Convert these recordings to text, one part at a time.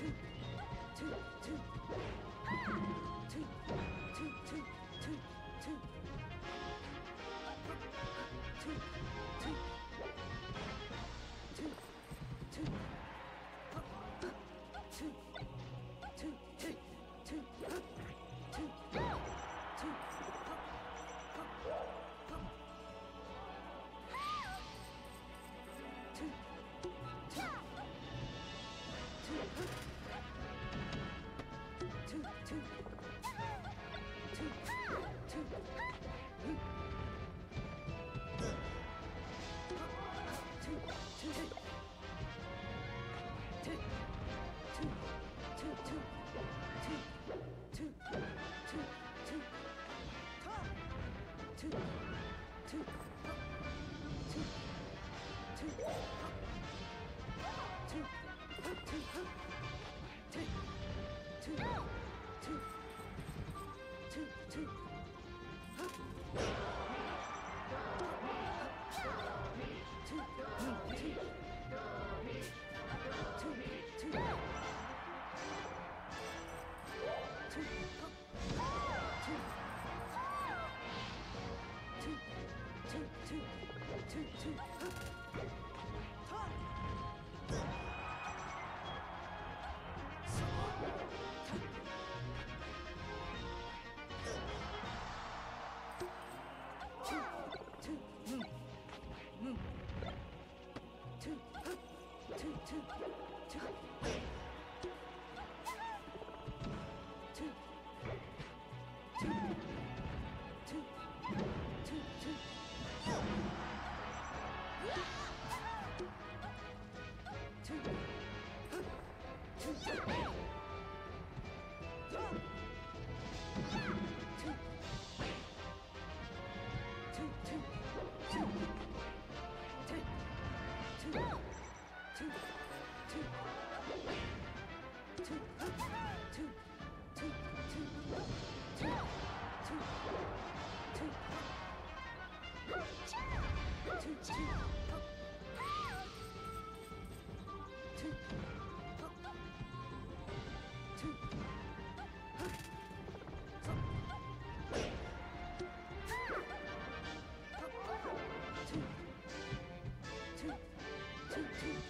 Two. Huh? Two, Yeah! Two, two, two.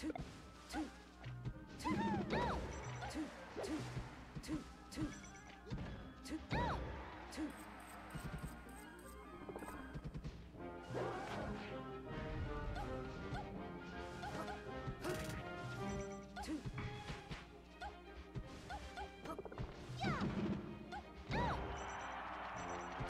two.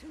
Yeah!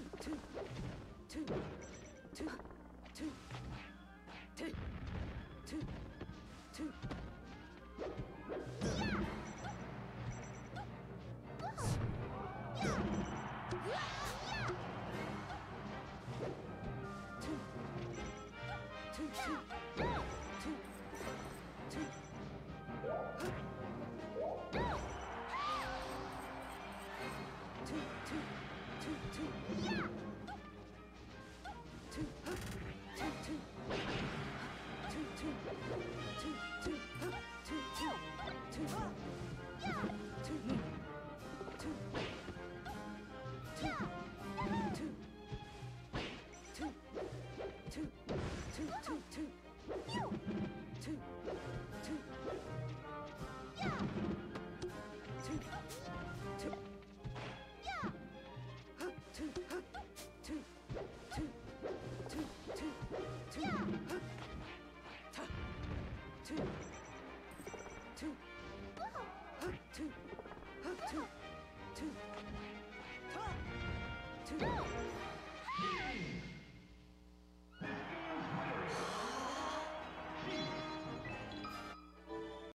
Two.